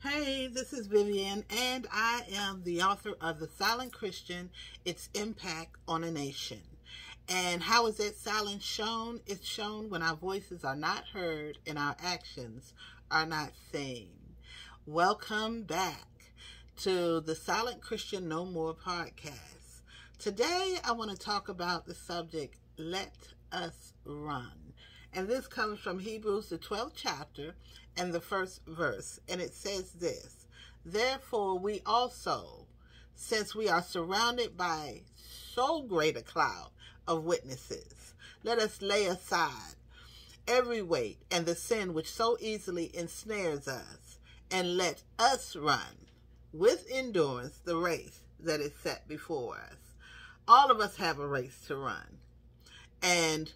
Hey, this is Vivian, and I am the author of The Silent Christian Its Impact on a Nation. And how is that silence shown? It's shown when our voices are not heard and our actions are not seen. Welcome back to the Silent Christian No More podcast. Today, I want to talk about the subject, Let Us Run. And this comes from Hebrews, the 12th chapter, and the first verse. And it says this Therefore, we also, since we are surrounded by so great a cloud of witnesses, let us lay aside every weight and the sin which so easily ensnares us, and let us run with endurance the race that is set before us. All of us have a race to run. And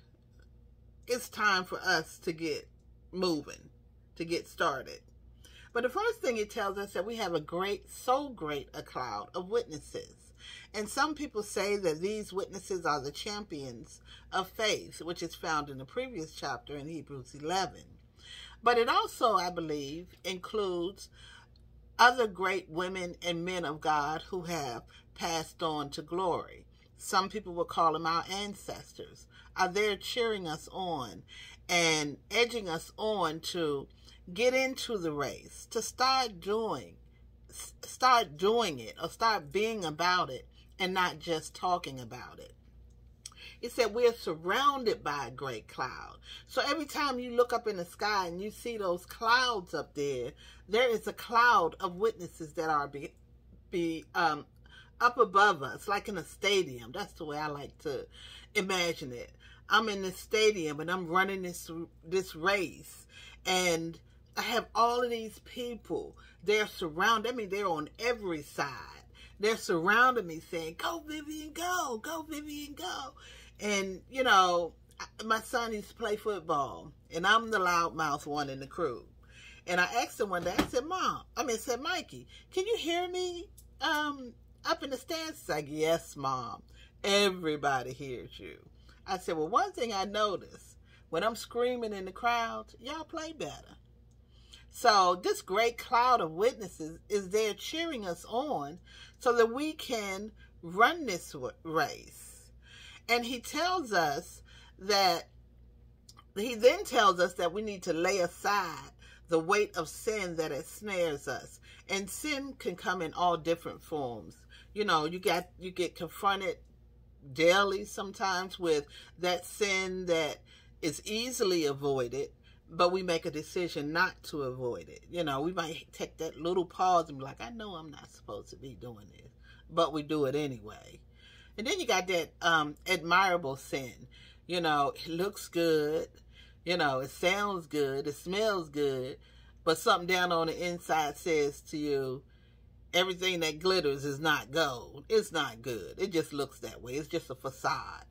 it's time for us to get moving, to get started. But the first thing it tells us that we have a great, so great a cloud of witnesses. And some people say that these witnesses are the champions of faith, which is found in the previous chapter in Hebrews 11. But it also, I believe, includes other great women and men of God who have passed on to glory. Some people will call them our ancestors are there cheering us on and edging us on to get into the race, to start doing, start doing it or start being about it and not just talking about it. It said we're surrounded by a great cloud. So every time you look up in the sky and you see those clouds up there, there is a cloud of witnesses that are be, be um, up above us, like in a stadium. That's the way I like to imagine it. I'm in this stadium and I'm running this this race and I have all of these people. They're surrounded. I mean, they're on every side. They're surrounding me saying, go Vivian, go, go Vivian, go. And, you know, my son used to play football and I'm the loudmouth one in the crew. And I asked him one day, I said, Mom, I mean, I said, Mikey, can you hear me um, up in the stands? He's like, yes, Mom. Everybody hears you. I said, well, one thing I noticed when I'm screaming in the crowd, y'all play better. So this great cloud of witnesses is there cheering us on so that we can run this race. And he tells us that, he then tells us that we need to lay aside the weight of sin that ensnares us. And sin can come in all different forms. You know, you get you get confronted daily sometimes with that sin that is easily avoided, but we make a decision not to avoid it. You know, we might take that little pause and be like, I know I'm not supposed to be doing this, but we do it anyway. And then you got that um, admirable sin. You know, it looks good. You know, it sounds good. It smells good. But something down on the inside says to you, everything that glitters is not gold. It's not good. It just looks that way. It's just a facade.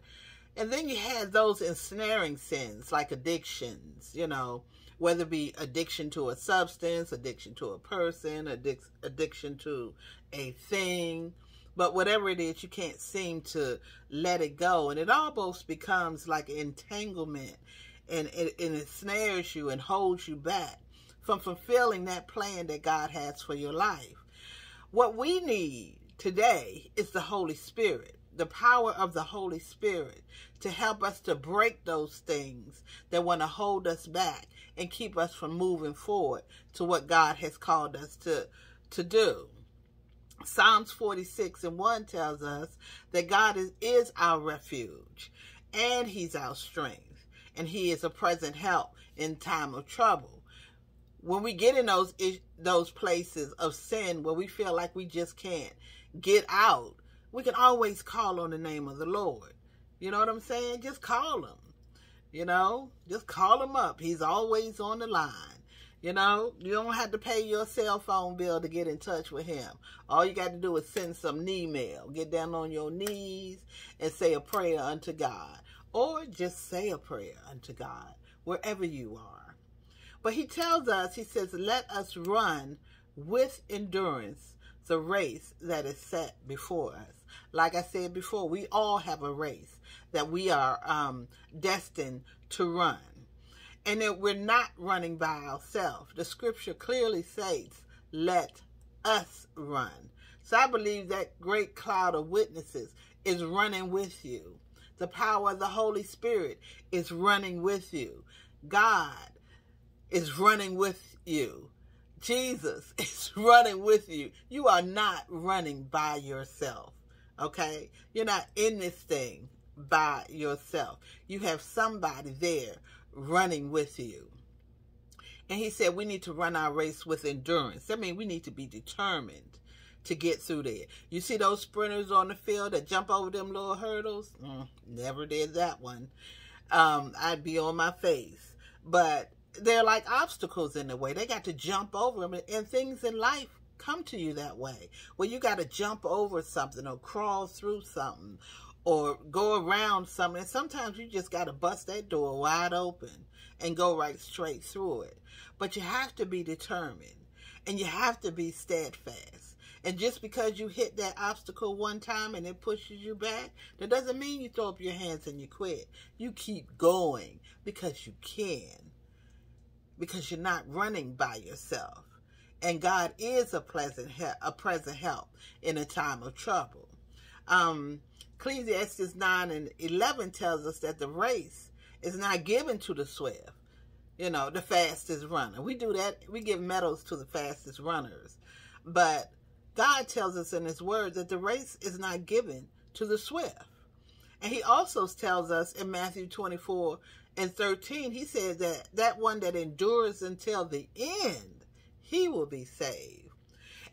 And then you had those ensnaring sins like addictions, you know, whether it be addiction to a substance, addiction to a person, addic- addiction to a thing, but whatever it is, you can't seem to let it go. And it almost becomes like entanglement and it, and it snares you and holds you back from fulfilling that plan that God has for your life. What we need today is the Holy Spirit, the power of the Holy Spirit to help us to break those things that want to hold us back and keep us from moving forward to what God has called us to, to do. Psalms 46 and 1 tells us that God is, is our refuge and He's our strength, and He is a present help in time of trouble when we get in those those places of sin where we feel like we just can't get out, we can always call on the name of the Lord. You know what I'm saying? Just call him. You know, just call him up. He's always on the line. You know, you don't have to pay your cell phone bill to get in touch with him. All you got to do is send some email. Get down on your knees and say a prayer unto God. Or just say a prayer unto God wherever you are. But he tells us, he says, let us run with endurance the race that is set before us. Like I said before, we all have a race that we are um, destined to run. And that we're not running by ourselves. The scripture clearly states let us run. So I believe that great cloud of witnesses is running with you. The power of the Holy Spirit is running with you. God is running with you. Jesus is running with you. You are not running by yourself. Okay? You're not in this thing by yourself. You have somebody there running with you. And he said we need to run our race with endurance. I mean, we need to be determined to get through there. You see those sprinters on the field that jump over them little hurdles? Mm, never did that one. Um, I'd be on my face. But they're like obstacles in the way. They got to jump over them. And things in life come to you that way. Where you got to jump over something or crawl through something or go around something. And sometimes you just got to bust that door wide open and go right straight through it. But you have to be determined and you have to be steadfast. And just because you hit that obstacle one time and it pushes you back, that doesn't mean you throw up your hands and you quit. You keep going because you can. Because you're not running by yourself. And God is a pleasant help, a present help in a time of trouble. Um, Ecclesiastes 9 and 11 tells us that the race is not given to the swift, you know, the fastest runner. We do that. We give medals to the fastest runners. But God tells us in his word that the race is not given to the swift. And he also tells us in Matthew 24 and 13, he says that that one that endures until the end, he will be saved.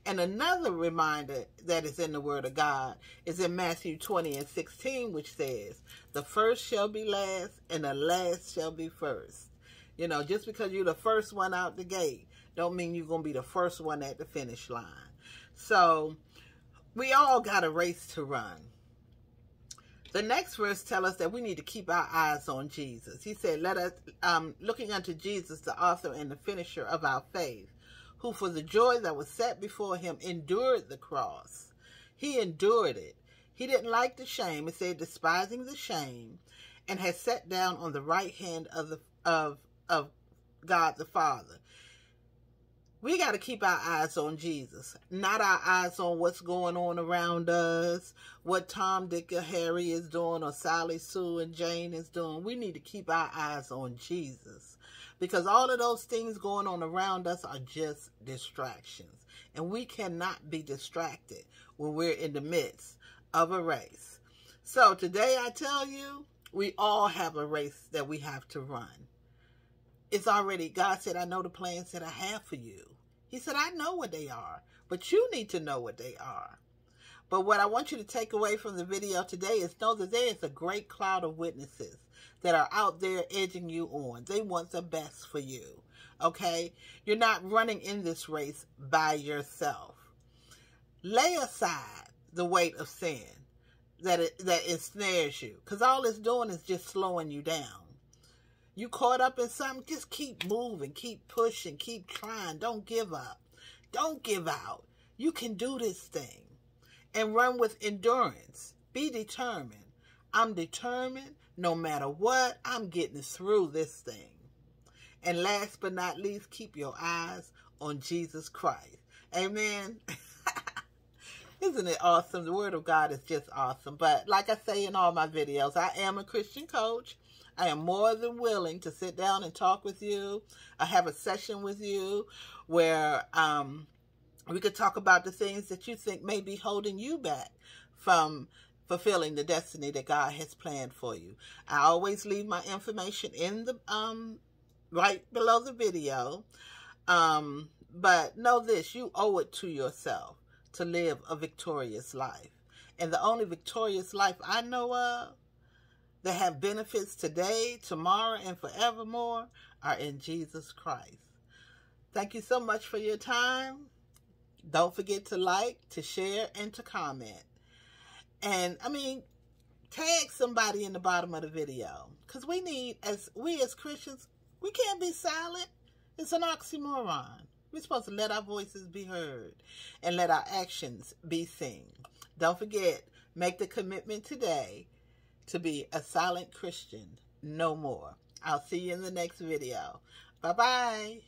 And another reminder that is in the Word of God is in Matthew 20 and 16, which says, The first shall be last, and the last shall be first. You know, just because you're the first one out the gate, don't mean you're going to be the first one at the finish line. So, we all got a race to run. The next verse tells us that we need to keep our eyes on Jesus. He said, let us, um, looking unto Jesus, the author and the finisher of our faith, who for the joy that was set before him endured the cross. He endured it. He didn't like the shame. Said, despising the shame, and has sat down on the right hand of the of of God the Father. We got to keep our eyes on Jesus, not our eyes on what's going on around us, what Tom, Dick, or Harry is doing, or Sally, Sue, and Jane is doing. We need to keep our eyes on Jesus because all of those things going on around us are just distractions. And we cannot be distracted when we're in the midst of a race. So today I tell you, we all have a race that we have to run. It's already, God said, I know the plans that I have for you. He said, I know what they are, but you need to know what they are. But what I want you to take away from the video today is know that there is a great cloud of witnesses that are out there edging you on. They want the best for you. Okay? You're not running in this race by yourself. Lay aside the weight of sin that it, that ensnares you. Because all it's doing is just slowing you down. You caught up in something, just keep moving, keep pushing, keep trying. Don't give up. Don't give out. You can do this thing. And run with endurance. Be determined. I'm determined no matter what, I'm getting through this thing. And last but not least, keep your eyes on Jesus Christ. Amen. Isn't it awesome? The Word of God is just awesome. But like I say in all my videos, I am a Christian coach. I am more than willing to sit down and talk with you. I have a session with you where um, we could talk about the things that you think may be holding you back from fulfilling the destiny that God has planned for you. I always leave my information in the um right below the video. Um, but know this, you owe it to yourself to live a victorious life. And the only victorious life I know of that have benefits today, tomorrow, and forevermore are in Jesus Christ. Thank you so much for your time. Don't forget to like, to share, and to comment. And I mean, tag somebody in the bottom of the video. Because we need, as we as Christians, we can't be silent. It's an oxymoron. We're supposed to let our voices be heard and let our actions be seen. Don't forget, make the commitment today to be a silent Christian no more. I'll see you in the next video. Bye-bye.